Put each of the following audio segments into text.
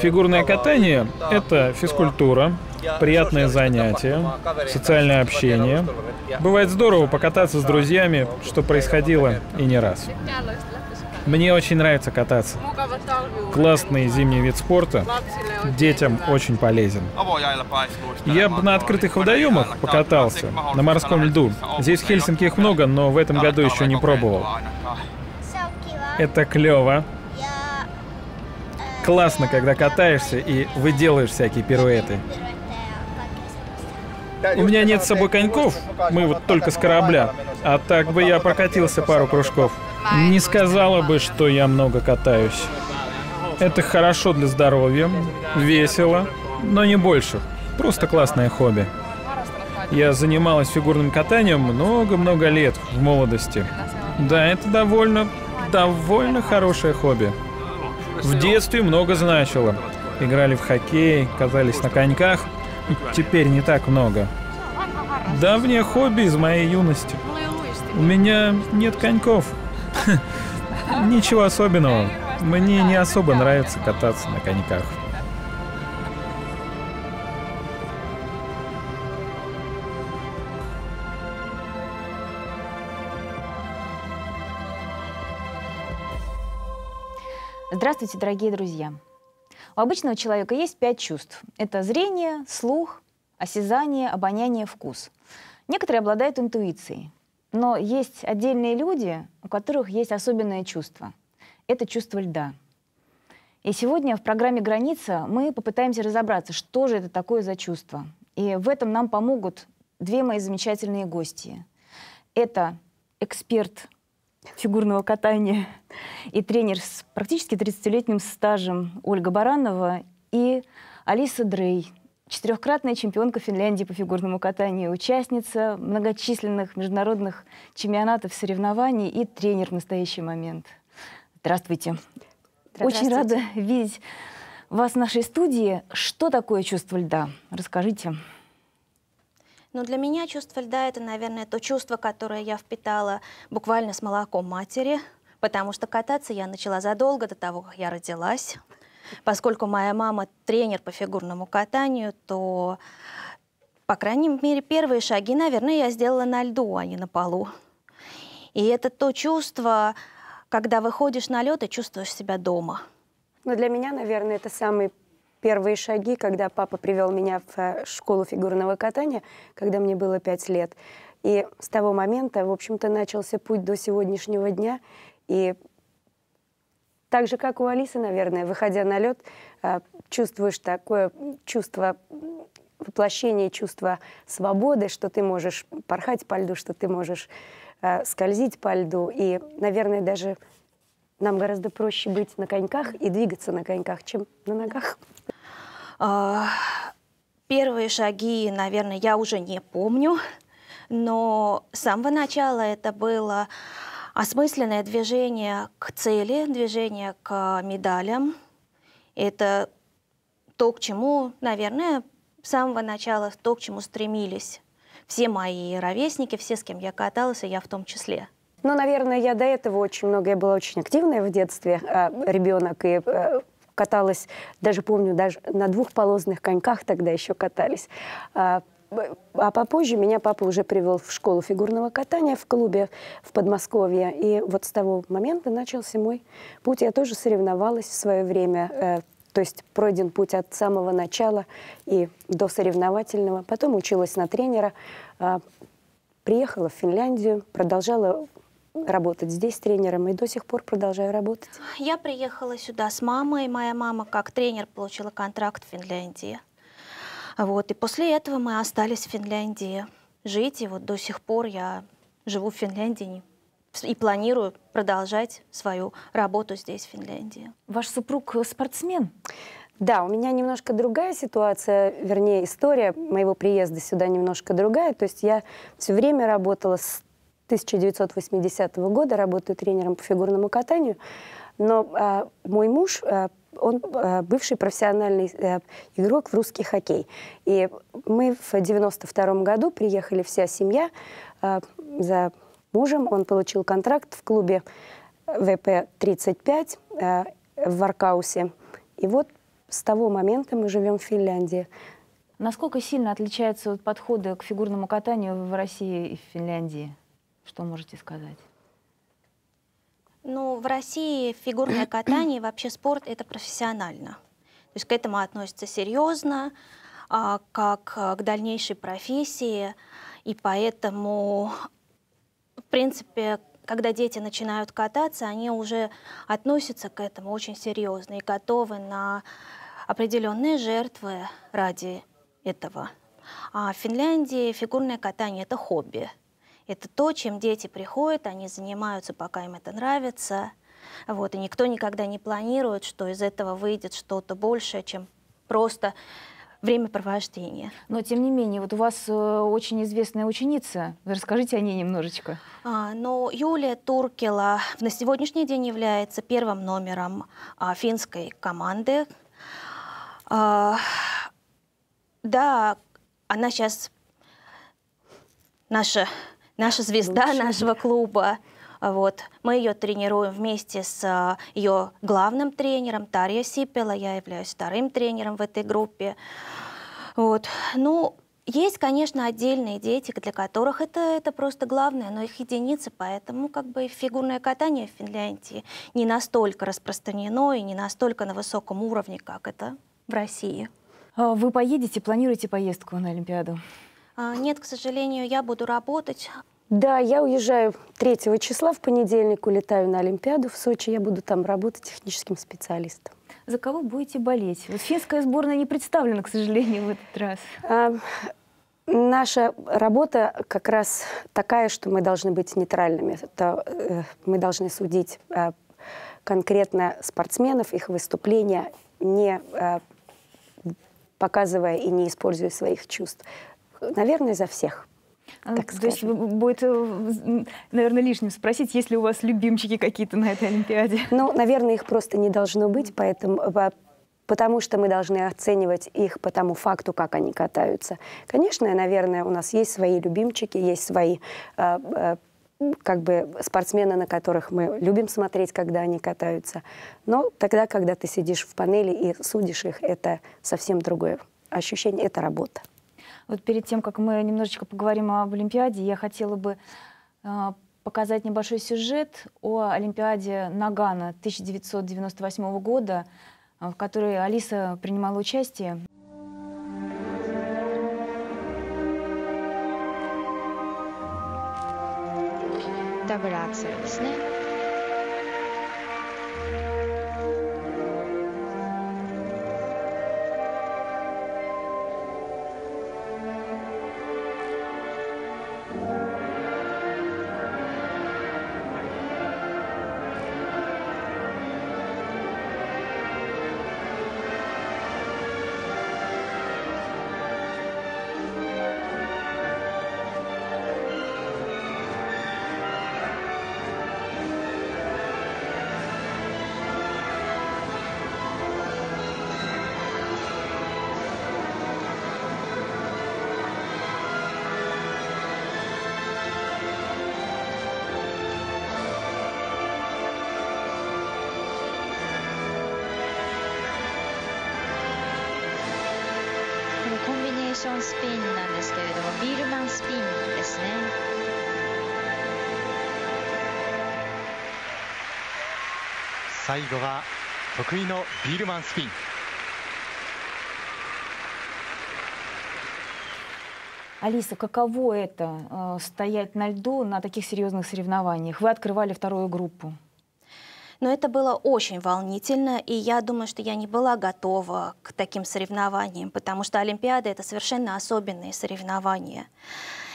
Фигурное катание – это физкультура, приятное занятие, социальное общение. Бывает здорово покататься с друзьями, что происходило и не раз. Мне очень нравится кататься. Классный зимний вид спорта. Детям очень полезен. Я бы на открытых водоемах покатался, на морском льду. Здесь в Хельсинки их много, но в этом году еще не пробовал. Это клево. Классно, когда катаешься и выделаешь всякие пируэты. У меня нет с собой коньков, мы вот только с корабля. А так бы я прокатился пару кружков. Не сказала бы, что я много катаюсь. Это хорошо для здоровья, весело, но не больше. Просто классное хобби. Я занималась фигурным катанием много-много лет в молодости. Да, это довольно, довольно хорошее хобби. В детстве много значило. Играли в хоккей, катались на коньках. Теперь не так много. Давнее хобби из моей юности. У меня нет коньков. Ничего особенного. Мне не особо нравится кататься на коньках. Здравствуйте, дорогие друзья! У обычного человека есть пять чувств. Это зрение, слух, осязание, обоняние, вкус. Некоторые обладают интуицией. Но есть отдельные люди, у которых есть особенное чувство. Это чувство льда. И сегодня в программе «Граница» мы попытаемся разобраться, что же это такое за чувство. И в этом нам помогут две мои замечательные гости. Это эксперт фигурного катания и тренер с практически 30-летним стажем Ольга Баранова и Алиса Дрей, четырехкратная чемпионка Финляндии по фигурному катанию, участница многочисленных международных чемпионатов соревнований и тренер в настоящий момент. Здравствуйте. Очень рада видеть вас в нашей студии. Что такое чувство льда? Расскажите. Ну, для меня чувство льда – это, наверное, то чувство, которое я впитала буквально с молоком матери, потому что кататься я начала задолго до того, как я родилась. Поскольку моя мама тренер по фигурному катанию, то, по крайней мере, первые шаги, наверное, я сделала на льду, а не на полу. И это то чувство, когда выходишь на лед и чувствуешь себя дома. Ну, для меня, наверное, это самые первые шаги, когда папа привел меня в э, школу фигурного катания, когда мне было пять лет. И с того момента, в общем-то, начался путь до сегодняшнего дня. И так же, как у Алисы, наверное, выходя на лед, а, чувствуешь такое чувство воплощение чувства свободы, что ты можешь порхать по льду, что ты можешь э, скользить по льду. И, наверное, даже нам гораздо проще быть на коньках и двигаться на коньках, чем на ногах. А, первые шаги, наверное, я уже не помню, но с самого начала это было осмысленное движение к цели, движение к медалям. Это то, к чему, наверное, с самого начала, то, к чему стремились все мои ровесники, все, с кем я каталась, и я в том числе. Ну, наверное, я до этого очень много, я была очень активная в детстве э, ребенок, и э, каталась, даже помню, даже на двухполозных коньках тогда еще катались. А, а попозже меня папа уже привел в школу фигурного катания в клубе в Подмосковье. И вот с того момента начался мой путь. Я тоже соревновалась в свое время. Э, то есть пройден путь от самого начала и до соревновательного. Потом училась на тренера. А, приехала в Финляндию, продолжала работать здесь тренером и до сих пор продолжаю работать. Я приехала сюда с мамой. Моя мама как тренер получила контракт в Финляндии. Вот, и после этого мы остались в Финляндии жить, и вот до сих пор я живу в Финляндии и планирую продолжать свою работу здесь, в Финляндии. Ваш супруг спортсмен? Да, у меня немножко другая ситуация, вернее, история моего приезда сюда немножко другая. То есть я все время работала с 1980 года, работаю тренером по фигурному катанию, но а, мой муж а, он э, бывший профессиональный э, игрок в русский хоккей. И мы в 92 году приехали вся семья э, за мужем. Он получил контракт в клубе ВП-35 в Варкаусе. И вот с того момента мы живем в Финляндии. Насколько сильно отличаются подходы к фигурному катанию в России и в Финляндии? Что можете сказать? Ну, в России фигурное катание, вообще спорт, это профессионально. То есть к этому относятся серьезно, а, как к дальнейшей профессии. И поэтому, в принципе, когда дети начинают кататься, они уже относятся к этому очень серьезно и готовы на определенные жертвы ради этого. А в Финляндии фигурное катание – это хобби. Это то, чем дети приходят, они занимаются, пока им это нравится. Вот, и никто никогда не планирует, что из этого выйдет что-то большее, чем просто времяпровождения. Но тем не менее, вот у вас э, очень известная ученица. Расскажите о ней немножечко. А, но Юлия Туркила на сегодняшний день является первым номером а, финской команды. А, да, она сейчас наша, наша звезда Лучше. нашего клуба. Вот. Мы ее тренируем вместе с а, ее главным тренером Тарья Сипела. Я являюсь вторым тренером в этой группе. Вот. Ну, есть, конечно, отдельные дети, для которых это, это просто главное, но их единицы, поэтому как бы фигурное катание в Финляндии не настолько распространено и не настолько на высоком уровне, как это в России. А вы поедете, планируете поездку на Олимпиаду? А, нет, к сожалению, я буду работать. Да, я уезжаю 3 числа, в понедельник улетаю на Олимпиаду в Сочи. Я буду там работать техническим специалистом. За кого будете болеть? Вот финская сборная не представлена, к сожалению, в этот раз. А, наша работа как раз такая, что мы должны быть нейтральными. Это, э, мы должны судить э, конкретно спортсменов, их выступления, не э, показывая и не используя своих чувств. Наверное, за всех. А, так То есть будет, э, наверное, лишним спросить, есть ли у вас любимчики какие-то на этой Олимпиаде? Ну, наверное, их просто не должно быть, поэтому, потому что мы должны оценивать их по тому факту, как они катаются. Конечно, наверное, у нас есть свои любимчики, есть свои э, э, как бы спортсмены, на которых мы любим смотреть, когда они катаются. Но тогда, когда ты сидишь в панели и судишь их, это совсем другое ощущение, это работа. Вот перед тем, как мы немножечко поговорим об Олимпиаде, я хотела бы э, показать небольшой сюжет о Олимпиаде Нагана 1998 года, э, в которой Алиса принимала участие. Добраться, でンスピンなんですけれどもビールマンスピンですね最後は得意のビールマンスピン Алиса, каково это э, стоять на льду на таких серьезных соревнованиях? Вы открывали вторую группу. Но это было очень волнительно, и я думаю, что я не была готова к таким соревнованиям, потому что Олимпиада — это совершенно особенные соревнования.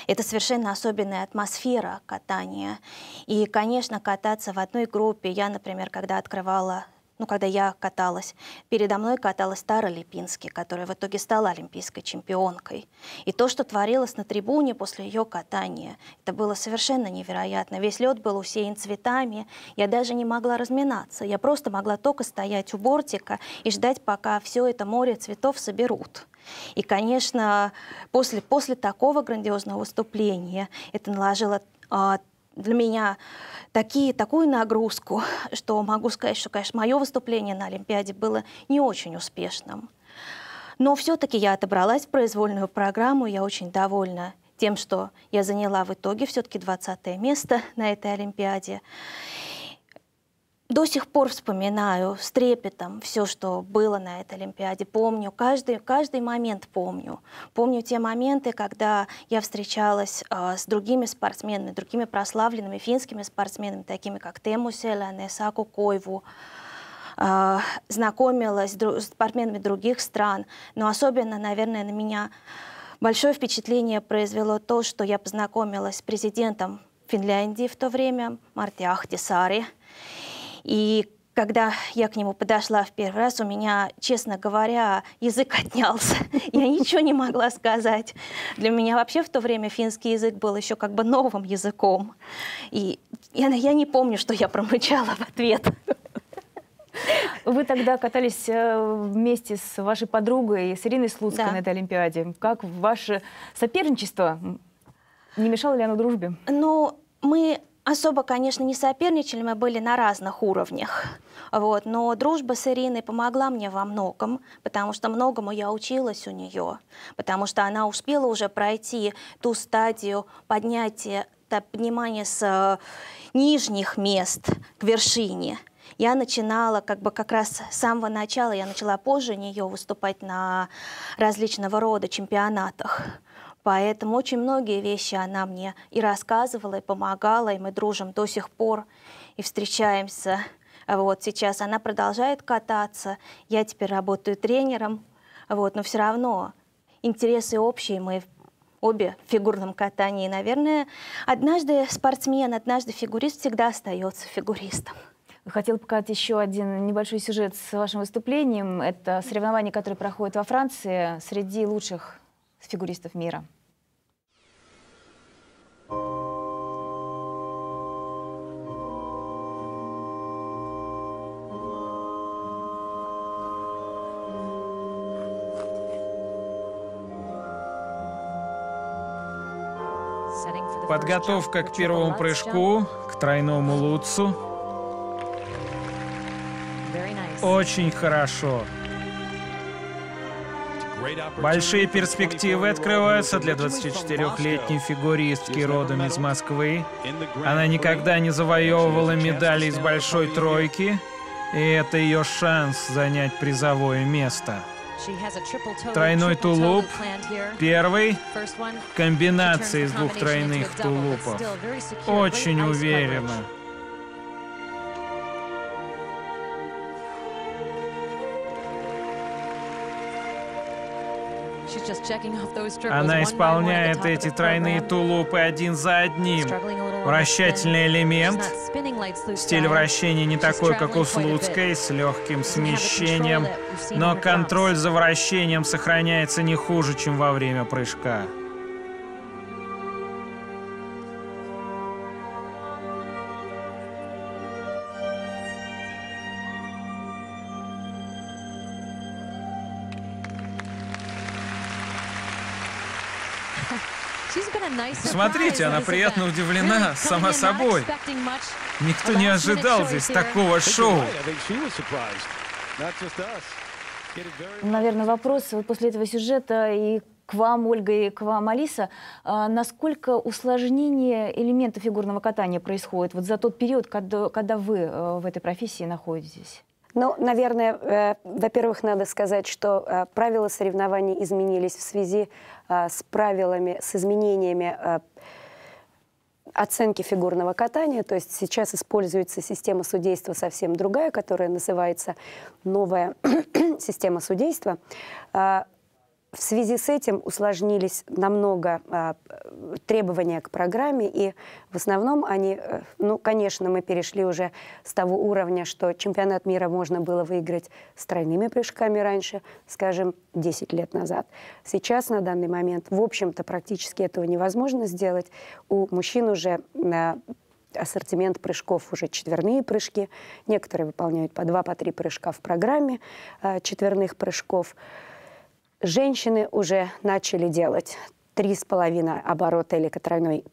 Это совершенно особенная атмосфера катания. И, конечно, кататься в одной группе. Я, например, когда открывала ну, когда я каталась, передо мной каталась Тара Липински, которая в итоге стала олимпийской чемпионкой. И то, что творилось на трибуне после ее катания, это было совершенно невероятно. Весь лед был усеян цветами, я даже не могла разминаться. Я просто могла только стоять у бортика и ждать, пока все это море цветов соберут. И, конечно, после, после такого грандиозного выступления это наложило а, для меня такие, такую нагрузку, что могу сказать, что, конечно, мое выступление на Олимпиаде было не очень успешным. Но все-таки я отобралась в произвольную программу, я очень довольна тем, что я заняла в итоге все-таки 20 место на этой Олимпиаде. До сих пор вспоминаю с трепетом все, что было на этой Олимпиаде. Помню, каждый, каждый момент помню. Помню те моменты, когда я встречалась э, с другими спортсменами, другими прославленными финскими спортсменами, такими как Тему Селяне, Саку Койву, э, знакомилась с спортсменами других стран. Но особенно, наверное, на меня большое впечатление произвело то, что я познакомилась с президентом Финляндии в то время, Марти Ахтисари. И когда я к нему подошла в первый раз, у меня, честно говоря, язык отнялся. Я ничего не могла сказать. Для меня вообще в то время финский язык был еще как бы новым языком. И я, я не помню, что я промычала в ответ. Вы тогда катались э, вместе с вашей подругой, с Ириной Слуцкой да. на этой Олимпиаде. Как ваше соперничество, не мешало ли оно дружбе? Ну, мы Особо, конечно, не соперничали, мы были на разных уровнях. Вот. Но дружба с Ириной помогла мне во многом, потому что многому я училась у нее, потому что она успела уже пройти ту стадию поднятия, поднимания с э, нижних мест к вершине. Я начинала как бы как раз с самого начала, я начала позже нее выступать на различного рода чемпионатах. Поэтому очень многие вещи она мне и рассказывала, и помогала, и мы дружим до сих пор, и встречаемся. Вот сейчас она продолжает кататься, я теперь работаю тренером, вот, но все равно интересы общие, мы обе в фигурном катании. Наверное, однажды спортсмен, однажды фигурист всегда остается фигуристом. Хотел показать еще один небольшой сюжет с вашим выступлением. Это соревнование, которое проходит во Франции среди лучших фигуристов мира. Подготовка к первому прыжку, к тройному луцу. Очень хорошо. Большие перспективы открываются для 24-летней фигуристки родом из Москвы. Она никогда не завоевывала медали из большой тройки, и это ее шанс занять призовое место. Тройной тулуп. Первый. Комбинация из двух тройных тулупов. Очень уверенно. Она исполняет эти тройные тулупы один за одним. Вращательный элемент. Стиль вращения не такой, как у Слуцкой, с легким смещением, но контроль за вращением сохраняется не хуже, чем во время прыжка. Смотрите, она приятно удивлена сама собой. Никто не ожидал здесь такого шоу. Наверное, вопрос вот после этого сюжета и к вам, Ольга, и к вам, Алиса. А насколько усложнение элемента фигурного катания происходит вот за тот период, когда, когда вы э, в этой профессии находитесь? Ну, наверное, э, во-первых, надо сказать, что э, правила соревнований изменились в связи э, с правилами, с изменениями оценки фигурного катания. То есть сейчас используется система судейства совсем другая, которая называется новая система судейства. В связи с этим усложнились намного э, требования к программе, и в основном они, э, ну, конечно, мы перешли уже с того уровня, что чемпионат мира можно было выиграть с тройными прыжками раньше, скажем, 10 лет назад. Сейчас, на данный момент, в общем-то, практически этого невозможно сделать. У мужчин уже э, ассортимент прыжков уже четверные прыжки. Некоторые выполняют по два, по три прыжка в программе э, четверных прыжков женщины уже начали делать три с половиной оборота или тройной,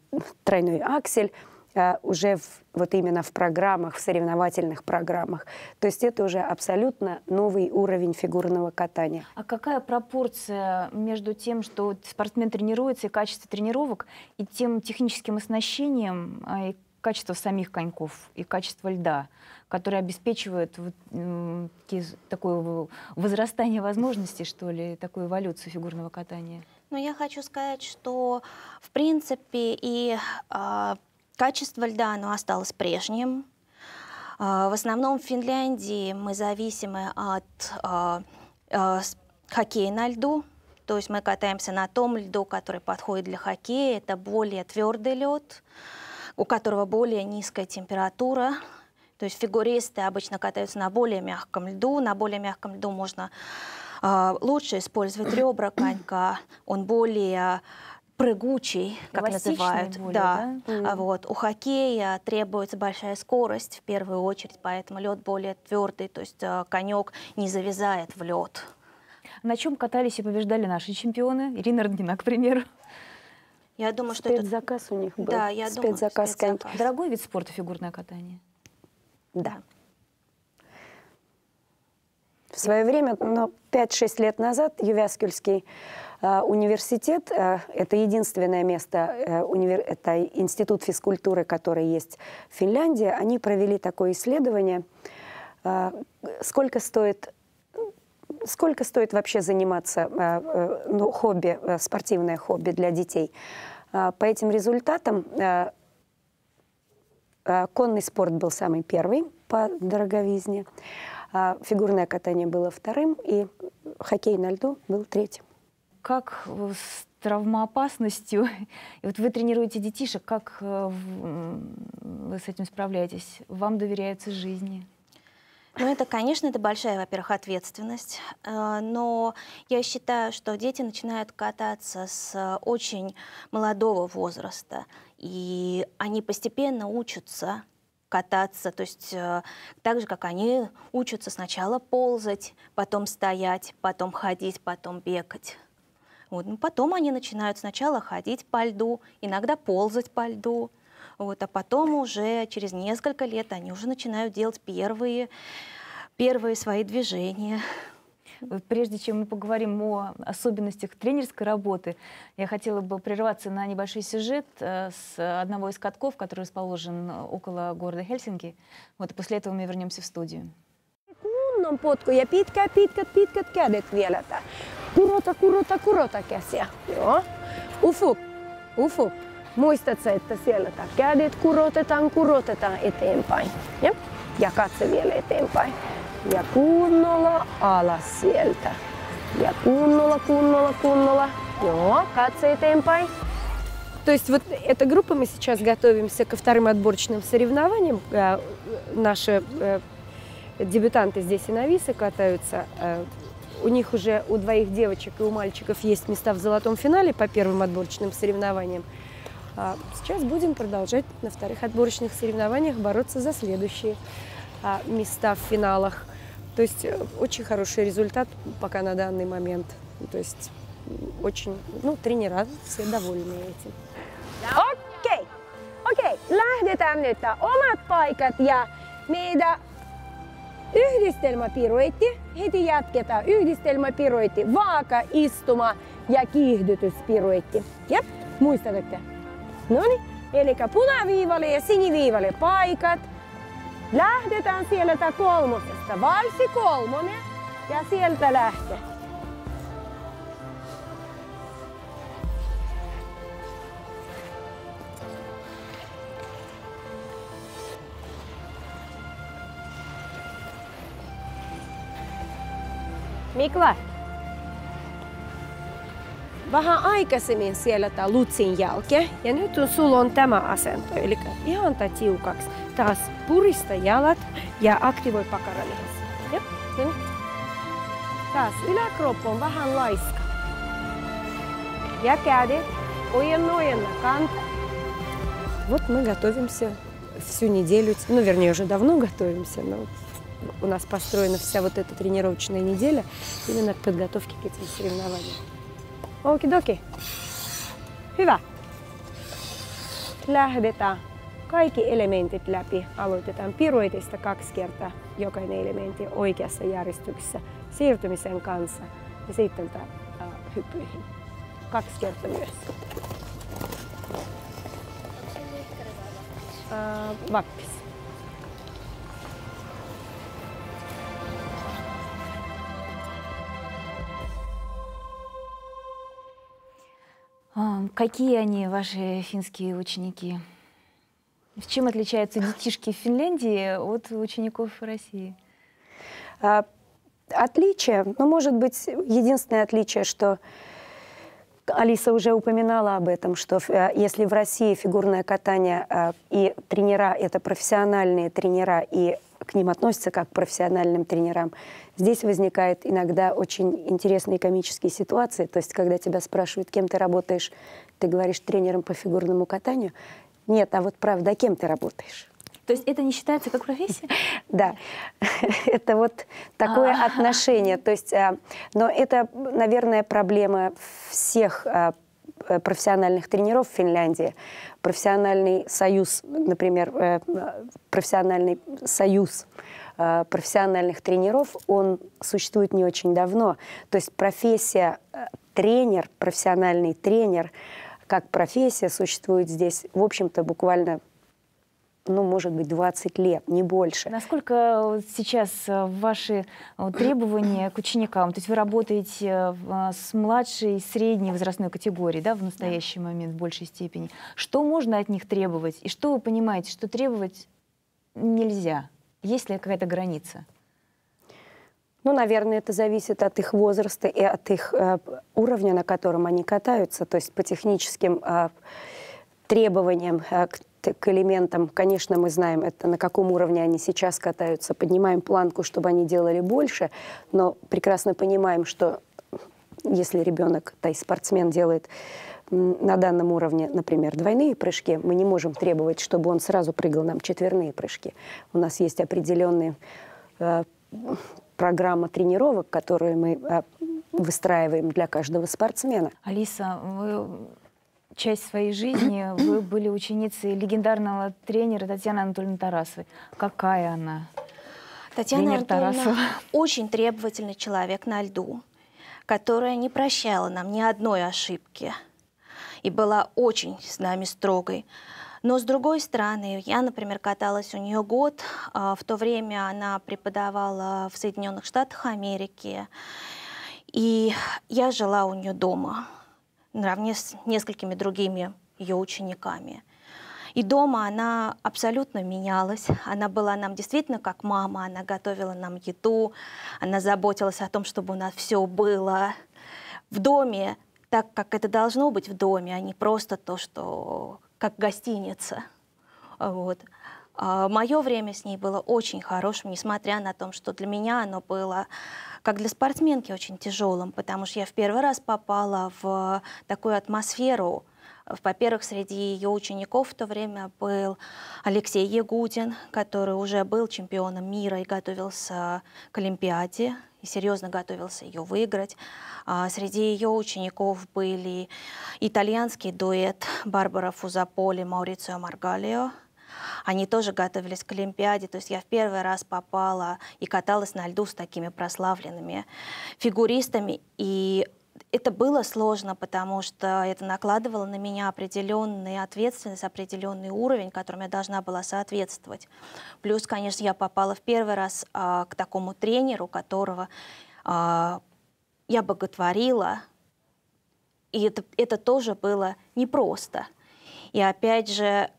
тройной аксель, а, уже в, вот именно в программах, в соревновательных программах. То есть это уже абсолютно новый уровень фигурного катания. А какая пропорция между тем, что спортсмен тренируется и качество тренировок, и тем техническим оснащением, а, и качество самих коньков, и качество льда, которые обеспечивают вот, такие- такое возрастание возможностей, что ли, такую эволюцию фигурного катания? Но я хочу сказать, что в принципе и а, качество льда оно осталось прежним. А, в основном в Финляндии мы зависимы от а, с- хоккея на льду. То есть мы катаемся на том льду, который подходит для хоккея. Это более твердый лед, у которого более низкая температура. То есть фигуристы обычно катаются на более мягком льду. На более мягком льду можно а, лучше использовать ребра конька. Он более прыгучий, как Эластичный называют. более, да. да? А вот у хоккея требуется большая скорость в первую очередь, поэтому лед более твердый, то есть а, конек не завязает в лед. На чем катались и побеждали наши чемпионы? Ирина Роднина, к примеру. Я думаю, что это Спецзаказ у них был. Да, я думаю, Спецзаказ спецзаказ. коньки. Дорогой вид спорта фигурное катание. Да. В свое время, ну, 5-6 лет назад, Ювяскюльский э, университет, э, это единственное место, э, универ- это институт физкультуры, который есть в Финляндии, они провели такое исследование, э, сколько стоит сколько стоит вообще заниматься э, э, ну, хобби, э, спортивное хобби для детей. Э, По этим результатам конный спорт был самый первый по дороговизне, а фигурное катание было вторым, и хоккей на льду был третьим. Как с травмоопасностью, и вот вы тренируете детишек, как вы с этим справляетесь? Вам доверяется жизни? Ну, это, конечно, это большая, во-первых, ответственность, э, но я считаю, что дети начинают кататься с очень молодого возраста, и они постепенно учатся кататься, то есть э, так же, как они учатся сначала ползать, потом стоять, потом ходить, потом бегать. Вот. ну, потом они начинают сначала ходить по льду, иногда ползать по льду, вот, а потом уже через несколько лет они уже начинают делать первые, первые свои движения. Прежде чем мы поговорим о особенностях тренерской работы, я хотела бы прерваться на небольшой сюжет э, с одного из катков, который расположен около города Хельсинки. Вот, и после этого мы вернемся в студию. kunnon potku ja pitkät, pitkät, pitkät kädet vielä. Kurota, kurota, kurota käsiä. Joo. Ufup, ufup. Muistatko, että siellä tää kädet kurotetaan, kurotetaan eteenpäin. Ja, ja katse vielä eteenpäin. Ja kunnolla alas sieltä. Ja kunnolla, kunnolla, kunnolla. Joo, katse eteenpäin. То есть вот эта группа, мы сейчас готовимся ко вторым отборочным соревнованиям. Э, Наши э, дебютанты здесь и новисы катаются. Э, У них уже у двоих девочек и у мальчиков есть места в золотом финале по первым отборочным соревнованиям. А Сейчас будем продолжать на вторых отборочных соревнованиях бороться за следующие а, места в финалах. То есть э, очень хороший результат пока на данный момент. То есть очень, ну, тренера все довольны этим. Okei, okei, lähdetään nyt. Omat paikat ja meidän yhdistelmäpiruetti. Heti jatketaan. Yhdistelmäpiruetti, vaaka, istuma ja kiihdytyspiruetti. Jep, muistatte? No niin, eli punaviivalle ja siniviivalle paikat. Lähdetään sieltä kolmosesta. Valsi kolmonen ja sieltä lähtee. Mikla, vähän aikaisemmin siellä tämä lutsin jälke ja nyt sulla on tämä asento, eli ihan tää tiukaksi. Taas purista jalat ja aktivoi pakaralihas. Jep, niin. Taas yläkroppa on vähän laiska. Ja kädet ojenna, ojenna, kantaa. Вот мы готовимся всю неделю, ну, вернее, уже давно готовимся, но у нас построена вся вот эта тренировочная неделя именно к подготовке к этим соревнованиям. Okei, doki. Hyvä. Lähdetään kaikki elementit läpi. Aloitetaan piruetista kaksi kertaa jokainen elementti oikeassa järjestyksessä siirtymisen kanssa ja sitten tämä äh, hyppyihin. Kaksi kertaa myös. Äh, vappis. Какие они, ваши финские ученики? Чем отличаются детишки в Финляндии от учеников в России? А, Отличие, ну, может быть, единственное отличие, что Алиса уже упоминала об этом, что э, если в России фигурное катание э, и тренера – это профессиональные тренера, и к ним относятся как к профессиональным тренерам, здесь возникает иногда очень интересные комические ситуации. То есть, когда тебя спрашивают, кем ты работаешь, ты говоришь тренером по фигурному катанию. Нет, а вот правда, кем ты работаешь? То есть это не считается как профессия? Да, это вот такое А. отношение. То есть, а, но это, наверное, проблема всех а, профессиональных тренеров в Финляндии. Профессиональный союз, например, э, профессиональный союз э, профессиональных тренеров, он существует не очень давно. То есть профессия э, тренер, профессиональный тренер, как профессия существует здесь, в общем-то, буквально ну, может быть, 20 лет, не больше. Насколько вот сейчас э, ваши э, требования к ученикам? То есть вы работаете э, с младшей и средней возрастной категорией, да, в настоящий момент в большей степени. Что можно от них требовать? И что вы понимаете, что требовать нельзя? Есть ли какая-то граница? Ну, наверное, это зависит от их возраста и от их э, уровня, на котором они катаются. То есть по техническим э, требованиям э, к, к элементам, конечно, мы знаем, это на каком уровне они сейчас катаются. Поднимаем планку, чтобы они делали больше, но прекрасно понимаем, что если ребенок, то есть спортсмен делает на данном уровне, например, двойные прыжки, мы не можем требовать, чтобы он сразу прыгал нам четверные прыжки. У нас есть определенные э, программа тренировок, которую мы э, выстраиваем для каждого спортсмена. Алиса, вы часть своей жизни вы были ученицей легендарного тренера Татьяны Анатольевны Тарасовой. Какая она? Татьяна Тренер Анатольевна Тарасова. очень требовательный человек на льду, которая не прощала нам ни одной ошибки и была очень с нами строгой. Но с другой стороны, я, например, каталась у нее год. а, В то время она преподавала в Соединенных Штатах Америки. И я жила у нее дома, наравне с несколькими другими ее учениками. И дома она абсолютно менялась. Она была нам действительно как мама. Она готовила нам еду. Она заботилась о том, чтобы у нас все было в доме, так как это должно быть в доме, а не просто то, что как гостиница. Вот. Мое время с ней было очень хорошим, несмотря на то, что для меня оно было, как для спортсменки, очень тяжелым, потому что я в первый раз попала в такую атмосферу. Во-первых, среди ее учеников в то время был Алексей Ягудин, который уже был чемпионом мира и готовился к Олимпиаде, и серьезно готовился ее выиграть. А среди ее учеников были итальянский дуэт Барбара Фузаполи, Маурицио Маргалио. Они тоже готовились к Олимпиаде. То есть я в первый раз попала и каталась на льду с такими прославленными фигуристами. И это было сложно, потому что это накладывало на меня определенную ответственность, определенный уровень, которому я должна была соответствовать. Плюс, конечно, я попала в первый раз а, к такому тренеру, которого а, я боготворила. И это, это тоже было непросто. И опять же,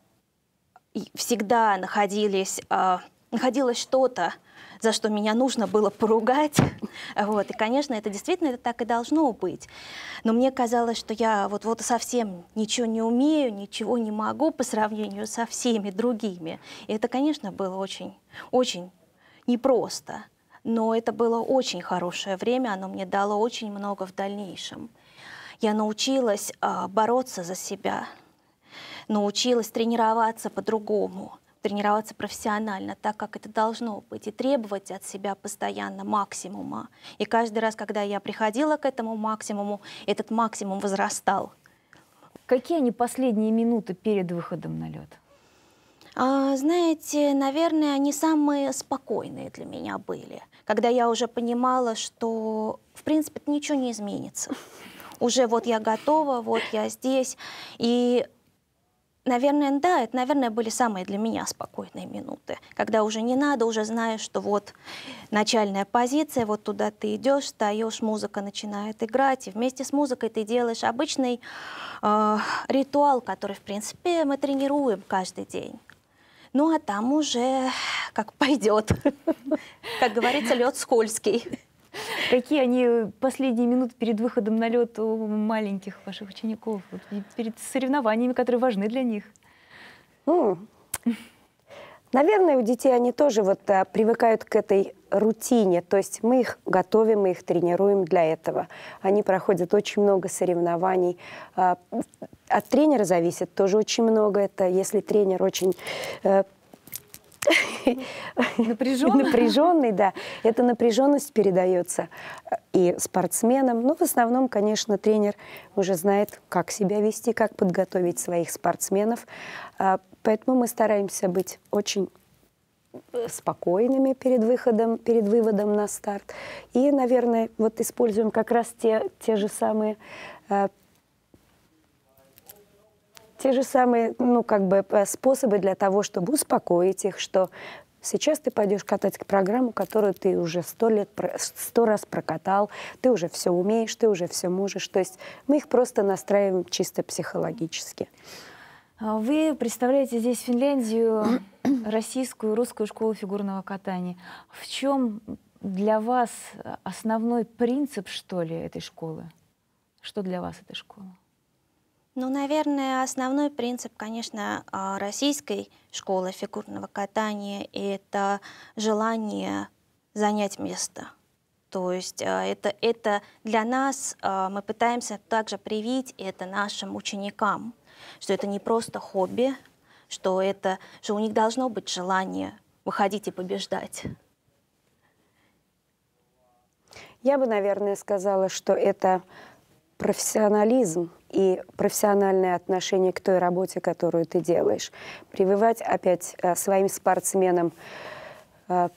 всегда находились, а, находилось что-то, за что меня нужно было поругать. Вот. И, конечно, это действительно это так и должно быть. Но мне казалось, что я вот, вот совсем ничего не умею, ничего не могу по сравнению со всеми другими. И это, конечно, было очень, очень непросто. Но это было очень хорошее время, оно мне дало очень много в дальнейшем. Я научилась а, бороться за себя, научилась тренироваться по-другому, тренироваться профессионально, так как это должно быть, и требовать от себя постоянно максимума. И каждый раз, когда я приходила к этому максимуму, этот максимум возрастал. Какие они последние минуты перед выходом на лед? А, знаете, наверное, они самые спокойные для меня были, когда я уже понимала, что, в принципе, ничего не изменится. Уже вот я готова, вот я здесь. И Наверное, да, это, наверное, были самые для меня спокойные минуты, когда уже не надо, уже знаешь, что вот начальная позиция, вот туда ты идешь, встаешь, музыка начинает играть, и вместе с музыкой ты делаешь обычный э, ритуал, который, в принципе, мы тренируем каждый день. Ну, а там уже как пойдет. Как говорится, лед скользкий. Какие они последние минуты перед выходом на лед у маленьких ваших учеников, вот, перед соревнованиями, которые важны для них? Ну, наверное, у детей они тоже вот а, привыкают к этой рутине, то есть мы их готовим, мы их тренируем для этого. Они проходят очень много соревнований. А, от тренера зависит тоже очень много. Это если тренер очень э, Напряженный? Напряженный, да. Эта напряженность передается э, и спортсменам. Но в основном, конечно, тренер уже знает, как себя вести, как подготовить своих спортсменов. А, поэтому мы стараемся быть очень э, спокойными перед выходом, перед выводом на старт. И, наверное, вот используем как раз те, те же самые э, те же самые, ну, как бы э, способы для того, чтобы успокоить их, что сейчас ты пойдешь катать программу, которую ты уже сто лет, сто раз прокатал, ты уже все умеешь, ты уже все можешь. То есть мы их просто настраиваем чисто психологически. А вы представляете здесь Финляндию, российскую, русскую школу фигурного катания. В чем для вас основной принцип, что ли, этой школы? Что для вас эта школа? Ну, наверное, основной принцип, конечно, а, российской школы фигурного катания – это желание занять место. То есть а, это, это для нас, а, мы пытаемся также привить это нашим ученикам, что это не просто хобби, что, это, что у них должно быть желание выходить и побеждать. Я бы, наверное, сказала, что это профессионализм и профессиональное отношение к той работе, которую ты делаешь. Прививать опять э, своим спортсменам, э,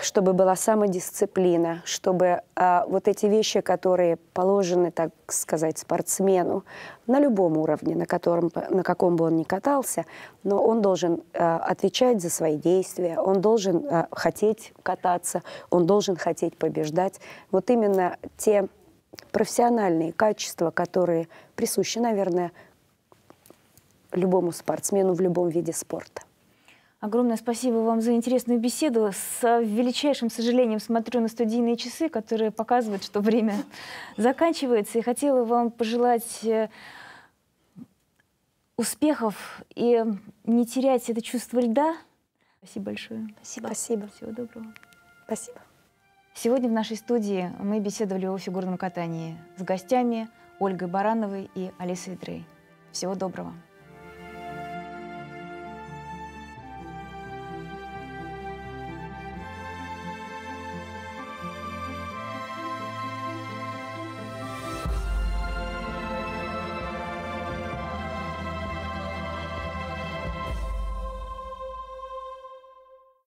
чтобы была самодисциплина, чтобы э, вот эти вещи, которые положены, так сказать, спортсмену на любом уровне, на, котором, на каком бы он ни катался, но он должен отвечать за свои действия, он должен хотеть кататься, он должен хотеть побеждать. Вот именно те профессиональные качества, которые присущи, наверное, любому спортсмену в любом виде спорта. Огромное спасибо вам за интересную беседу. С величайшим сожалением смотрю на студийные часы, которые показывают, что время заканчивается. И хотела вам пожелать э, успехов и не терять это чувство льда. Спасибо большое. Спасибо. Спасибо. Всего доброго. Спасибо. Сегодня в нашей студии мы беседовали о фигурном катании с гостями Ольгой Барановой и Алисой Дрей. Всего доброго!